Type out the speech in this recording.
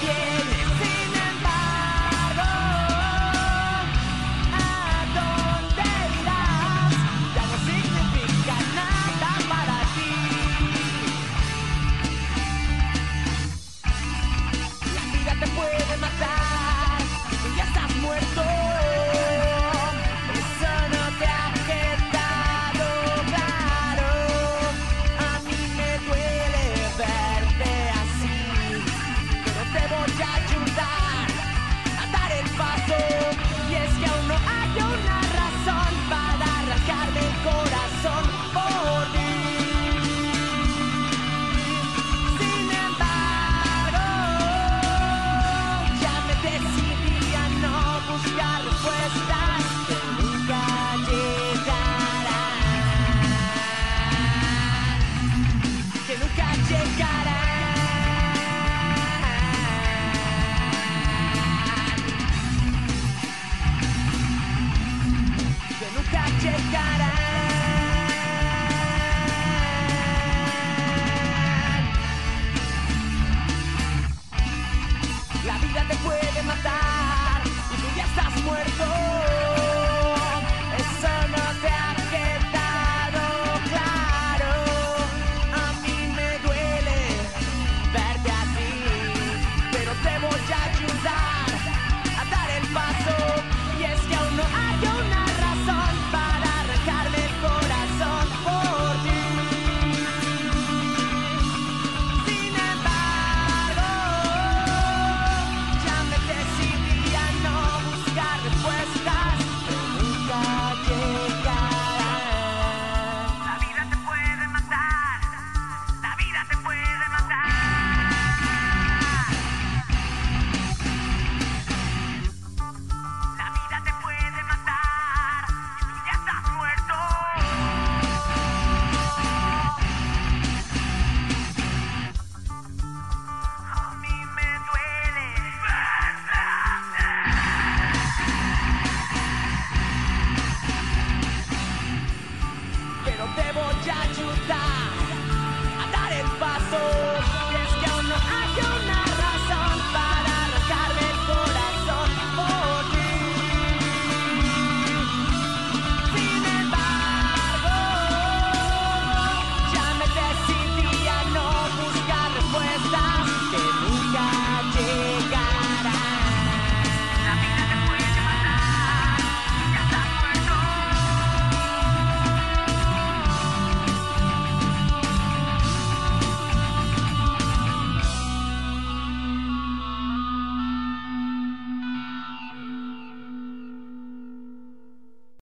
Yeah! Que nunca llegarán.